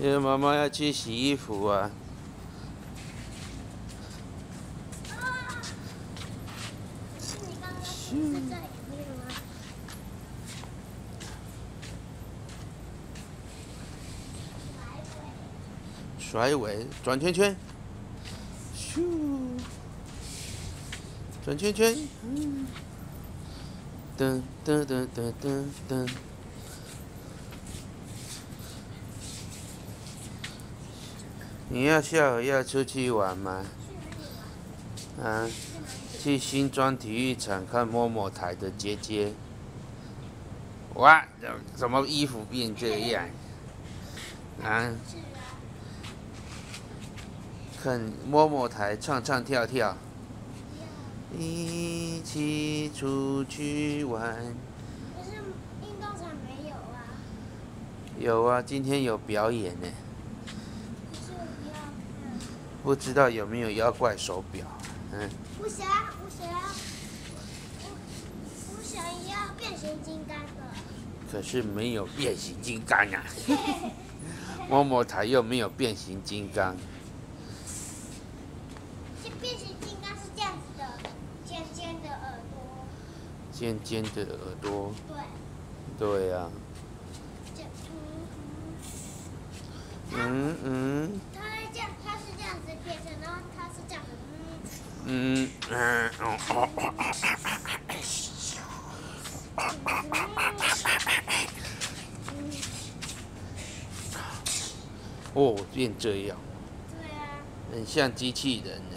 因为妈妈要去洗衣服啊。是你刚刚是在这里面吗？甩尾，转圈圈，咻，转圈圈，嗯，噔噔噔噔噔噔。你要下午要出去玩吗？啊，去新庄体育场看摸摸台的姐姐。哇，怎么衣服变这样？啊？看摸摸台唱唱跳跳，一起出去玩。可是运动场没有啊。有啊，今天有表演呢。不知道有没有妖怪手表？嗯，不想，不想，我我想要变形金刚的。可是没有变形金刚啊。摸摸台又没有变形金刚，这变形金刚是这样子的，尖尖的耳朵。尖尖的耳朵。对，对呀、嗯，嗯嗯它会这样，它是这样子变成，然后它是这样子，嗯。嗯哦哦哦哦哦，变这样，对啊，很像机器人呢。